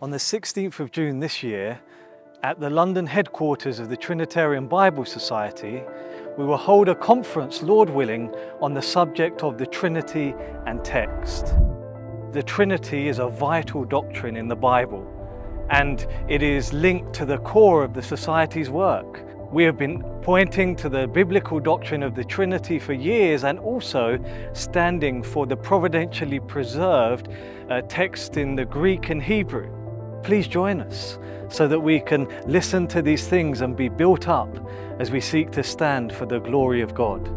On the 16th of June this year, at the London headquarters of the Trinitarian Bible Society, we will hold a conference, Lord willing, on the subject of the Trinity and text. The Trinity is a vital doctrine in the Bible and it is linked to the core of the Society's work. We have been pointing to the biblical doctrine of the Trinity for years and also standing for the providentially preserved uh, text in the Greek and Hebrew. Please join us so that we can listen to these things and be built up as we seek to stand for the glory of God.